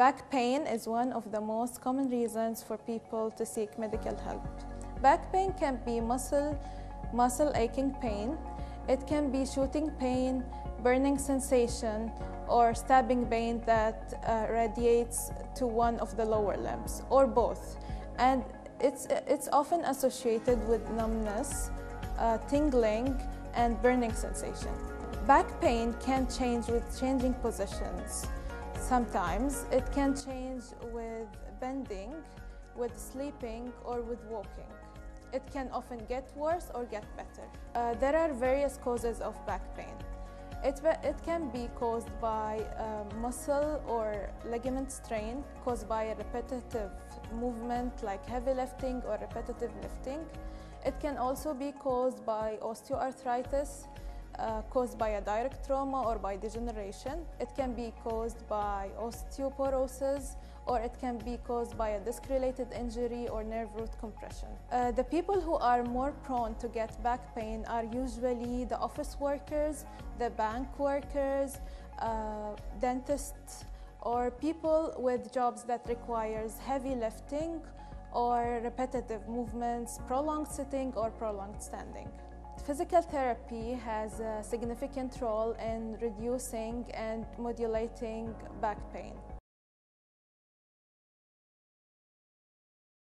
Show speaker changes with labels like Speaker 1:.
Speaker 1: Back pain is one of the most common reasons for people to seek medical help. Back pain can be muscle, muscle aching pain. It can be shooting pain, burning sensation, or stabbing pain that uh, radiates to one of the lower limbs, or both. And it's, it's often associated with numbness, uh, tingling, and burning sensation. Back pain can change with changing positions. Sometimes it can change with bending, with sleeping, or with walking. It can often get worse or get better. Uh, there are various causes of back pain. It, it can be caused by muscle or ligament strain caused by a repetitive movement like heavy lifting or repetitive lifting. It can also be caused by osteoarthritis, uh, caused by a direct trauma or by degeneration. It can be caused by osteoporosis or it can be caused by a disc-related injury or nerve root compression. Uh, the people who are more prone to get back pain are usually the office workers, the bank workers, uh, dentists, or people with jobs that requires heavy lifting or repetitive movements, prolonged sitting or prolonged standing. Physical therapy has a significant role in reducing and modulating back pain.